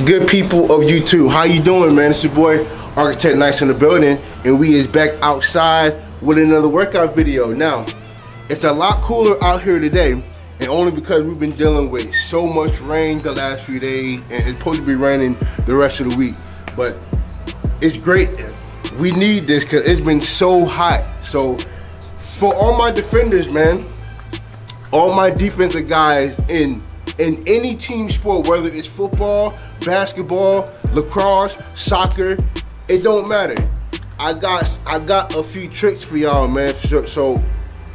good people of YouTube? How you doing, man? It's your boy, Architect Nice in the building, and we is back outside with another workout video. Now, it's a lot cooler out here today, and only because we've been dealing with so much rain the last few days, and it's supposed to be raining the rest of the week. But it's great. We need this because it's been so hot. So, for all my defenders, man, all my defensive guys in in any team sport, whether it's football, basketball, lacrosse, soccer, it don't matter. I got I got a few tricks for y'all, man. So,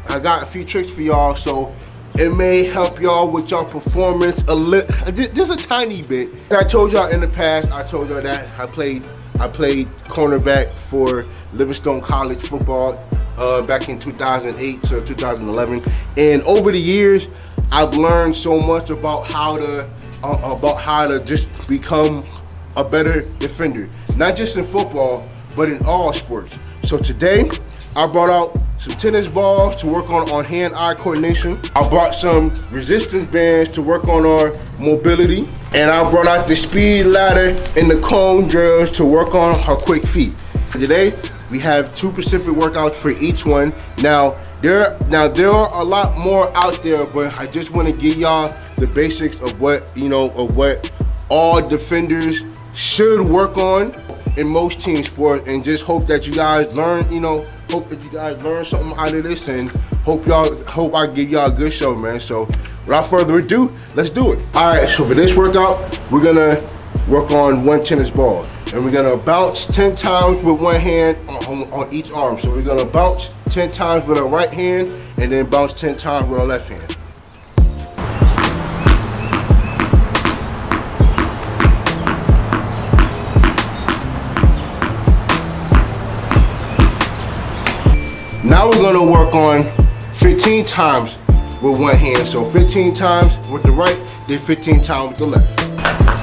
I got a few tricks for y'all, so it may help y'all with your performance a little, just a tiny bit. I told y'all in the past, I told y'all that I played I played cornerback for Livingstone College football uh, back in 2008 to 2011. And over the years, I've learned so much about how to uh, about how to just become a better defender, not just in football, but in all sports. So today, I brought out some tennis balls to work on on hand-eye coordination. I brought some resistance bands to work on our mobility. And I brought out the speed ladder and the cone drills to work on our quick feet. Today, we have two specific workouts for each one. Now, there, now there are a lot more out there, but I just want to give y'all the basics of what you know of what all defenders should work on in most team sports, and just hope that you guys learn. You know, hope that you guys learn something out of this, and hope y'all hope I give y'all a good show, man. So, without further ado, let's do it. All right, so for this workout, we're gonna work on one tennis ball. And we're gonna bounce 10 times with one hand on, on, each arm. So we're gonna bounce 10 times with our right hand and then bounce 10 times with our left hand. Now we're gonna work on 15 times with one hand. So 15 times with the right, then 15 times with the left.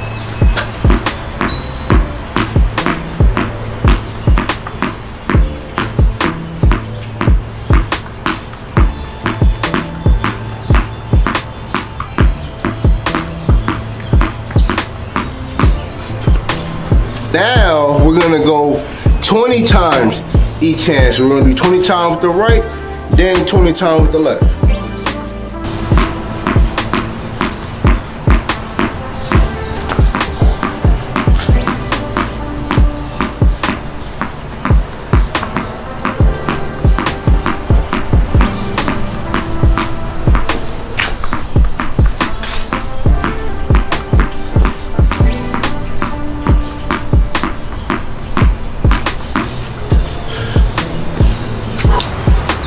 Gonna go 20 times each hand. So we're gonna do 20 times with the right, then 20 times with the left.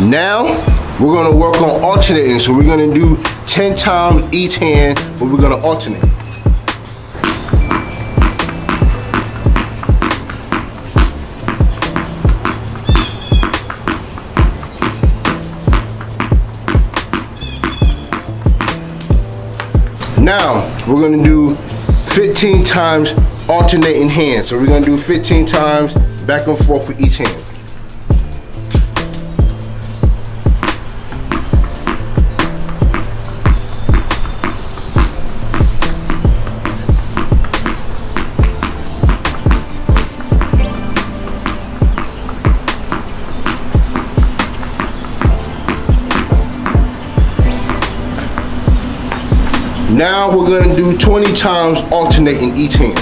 Now, we're gonna work on alternating. So we're gonna do 10 times each hand, but we're gonna alternate. Now, we're gonna do 15 times alternating hands. So we're gonna do 15 times back and forth with each hand. Now we're gonna do 20 times alternating each hand.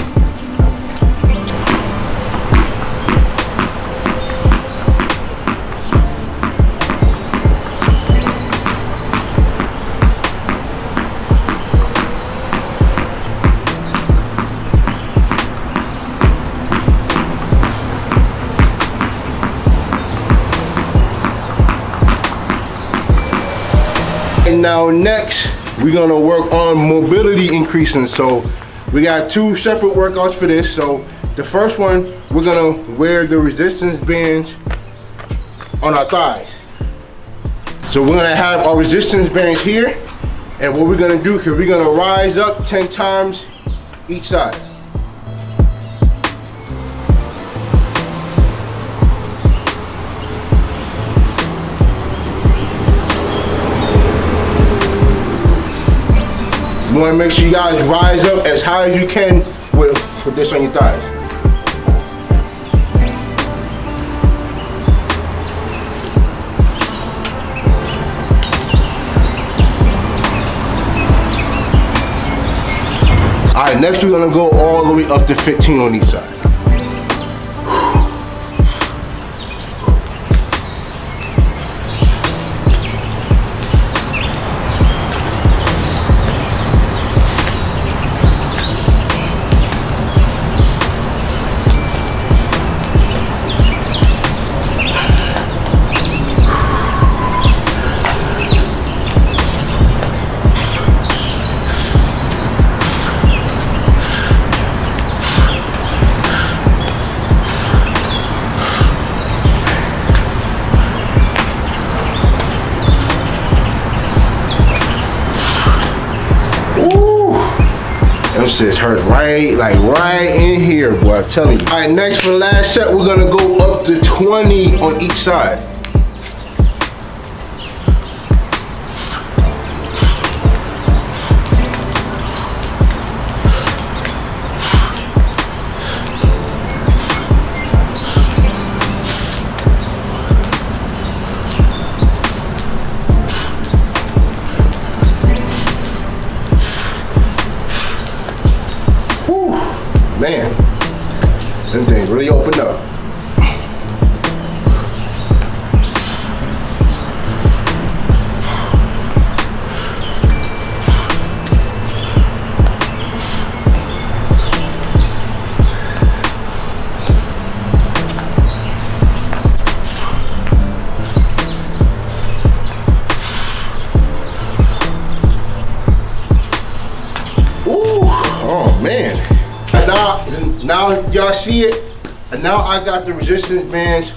And now next, we're gonna work on mobility increasing. So we got two separate workouts for this. So the first one, we're gonna wear the resistance bands on our thighs. So we're gonna have our resistance bands here. And what we're gonna do, cause we're gonna rise up 10 times each side. You wanna make sure you guys rise up as high as you can with, put this on your thighs. All right, next we're gonna go all the way up to 15 on each side. Them shits hurt right, like right in here, boy, I'm telling you. All right, next for last set, we're gonna go up to 20 on each side. Now, y'all see it. And now I got the resistance bands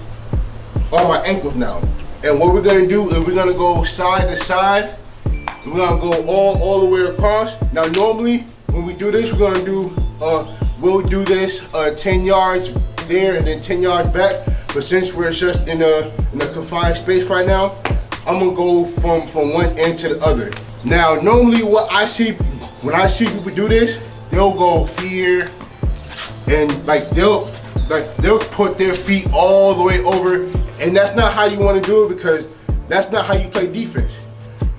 on my ankles now. And what we're gonna do is we're gonna go side to side. We're gonna go all, all the way across. Now normally when we do this, we're gonna do, uh, we'll do this uh, 10 yards there and then 10 yards back. But since we're just in a, in a confined space right now, I'm gonna go from, from one end to the other. Now, normally what I see, when I see people do this, they'll go here and like they'll, like they'll put their feet all the way over and that's not how you wanna do it because that's not how you play defense.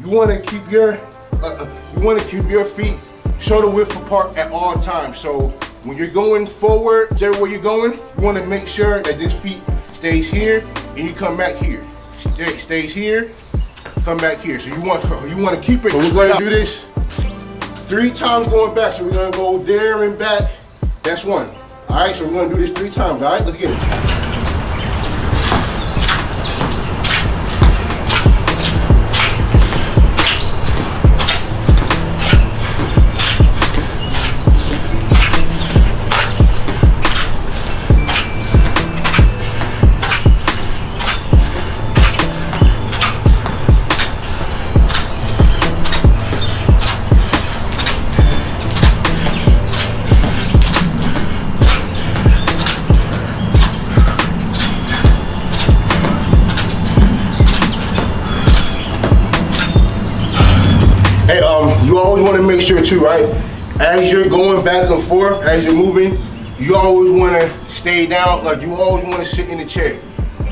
You wanna keep your, uh, uh, you wanna keep your feet shoulder width apart at all times. So when you're going forward, way you're going, you wanna make sure that this feet stays here and you come back here. Stay, stays here, come back here. So you want you want to keep it. So we're going to do this three times going back. So we're going to go there and back. That's one. All right. So we're to do this three times. All right. Let's get it. Too, right? As you're going back and forth, as you're moving, you always want to stay down. Like you always want to sit in the chair.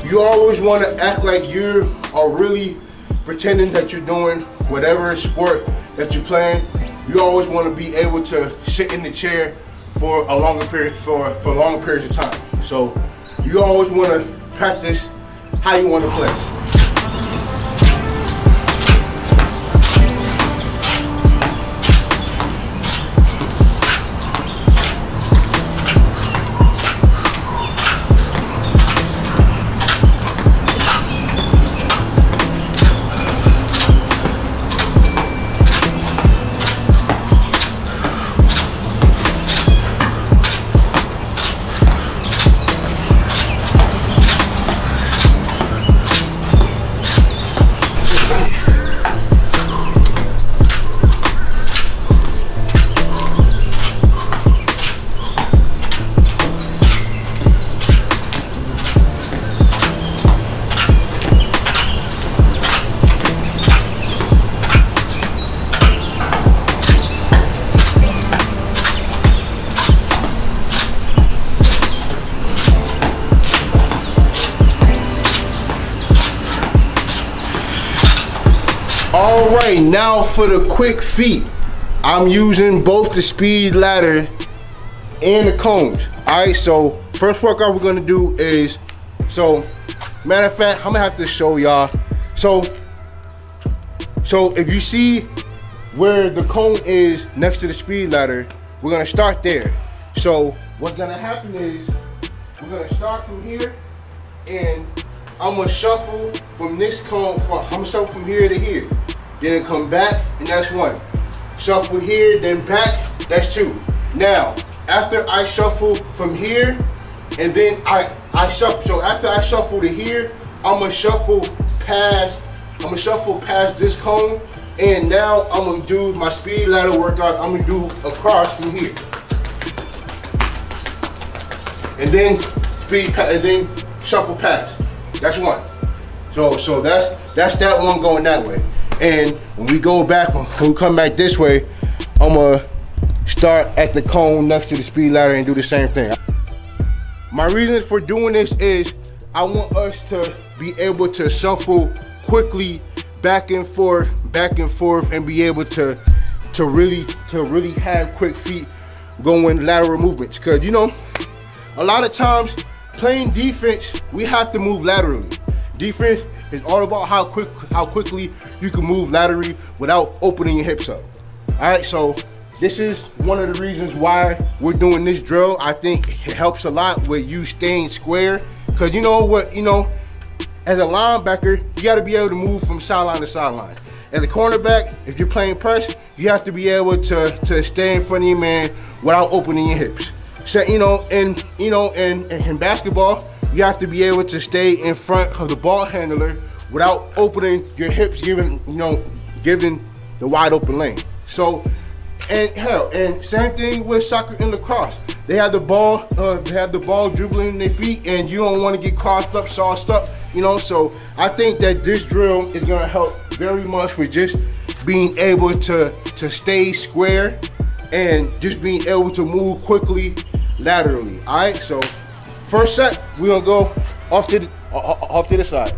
You always want to act like you are really pretending that you're doing whatever sport that you're playing. You always want to be able to sit in the chair for a longer period, for for long periods of time. So you always want to practice how you want to play. Now for the quick feet. I'm using both the speed ladder and the cones. All right, so first workout we're gonna do is, so matter of fact, I'm gonna have to show y'all. So, so if you see where the cone is next to the speed ladder, we're gonna start there. So what's gonna happen is, we're gonna start from here and I'm gonna shuffle from this cone, from, I'm gonna shuffle from here to here. Then come back, and that's one. Shuffle here, then back, that's two. Now, after I shuffle from here, and then I, I shuffle, so after I shuffle to here, I'm gonna shuffle past, I'm gonna shuffle past this cone, and now I'm gonna do my speed ladder workout, I'm gonna do across from here. And then speed, and then shuffle past. That's one. So so that's that's that one going that way. And when we go back, when we come back this way, I'm gonna start at the cone next to the speed ladder and do the same thing. My reason for doing this is I want us to be able to shuffle quickly back and forth, back and forth, and be able to to really to really have quick feet going lateral movements. Cause you know, a lot of times playing defense, we have to move laterally. Defense is all about how quick, how quickly you can move laterally without opening your hips up. All right, so this is one of the reasons why we're doing this drill. I think it helps a lot with you staying square. Cause you know what, you know, as a linebacker, you gotta be able to move from sideline to sideline. As a cornerback, if you're playing press, you have to be able to, to stay in front of your man without opening your hips. So, you know, and you know, in, in basketball, you have to be able to stay in front of the ball handler without opening your hips, giving, you know, giving the wide open lane. So, and hell, and same thing with soccer and lacrosse. They have the ball, uh, they have the ball dribbling in their feet, and you don't want to get crossed up, sauced up, you know. So I think that this drill is gonna help very much with just being able to to stay square and just being able to move quickly laterally. All right, so first set, we're gonna go off to the, off to the side.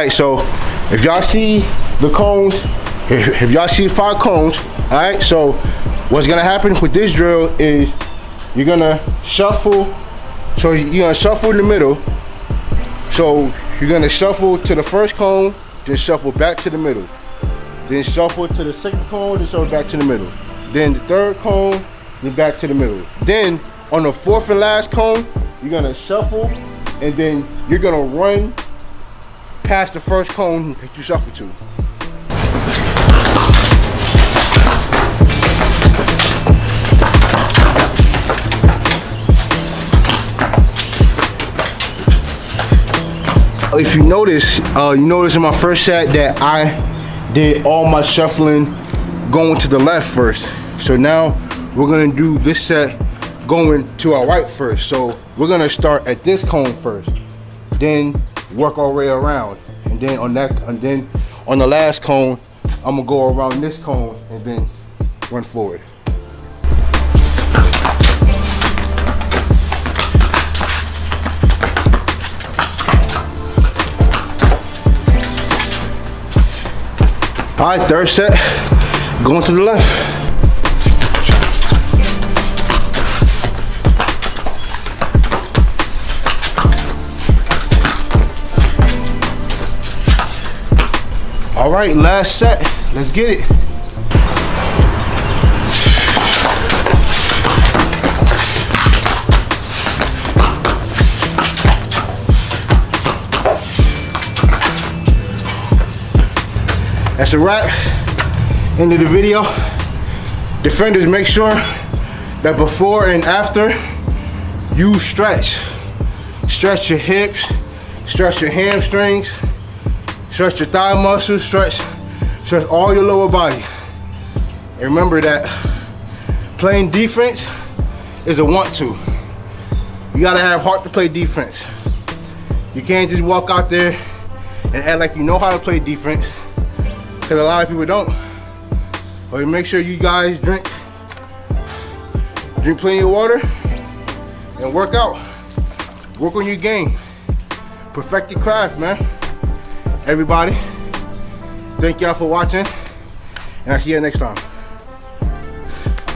Right, so if y'all see the cones, if y'all see five cones, all right, so what's gonna happen with this drill is you're gonna shuffle, so you're gonna shuffle in the middle. So you're gonna shuffle to the first cone, then shuffle back to the middle. Then shuffle to the second cone, then shuffle back to the middle. Then the third cone, then back to the middle. Then on the fourth and last cone, you're gonna shuffle and then you're gonna run past the first cone that you shuffle to. If you notice, uh, you notice in my first set that I did all my shuffling going to the left first. So now we're gonna do this set going to our right first. So we're gonna start at this cone first. Then work our way around. And then on that, and then on the last cone, I'm gonna go around this cone and then run forward. All right, third set, going to the left. All right, last set. Let's get it. That's a wrap. End of the video. Defenders, make sure that before and after you stretch. Stretch your hips, stretch your hamstrings, stretch your thigh muscles, stretch, stretch all your lower body. And remember that playing defense is a want to. You gotta have heart to play defense. You can't just walk out there and act like you know how to play defense because a lot of people don't. But make sure you guys drink drink plenty of water and work out. Work on your game. Perfect your craft, man. Everybody, thank y'all for watching and I'll see you next time.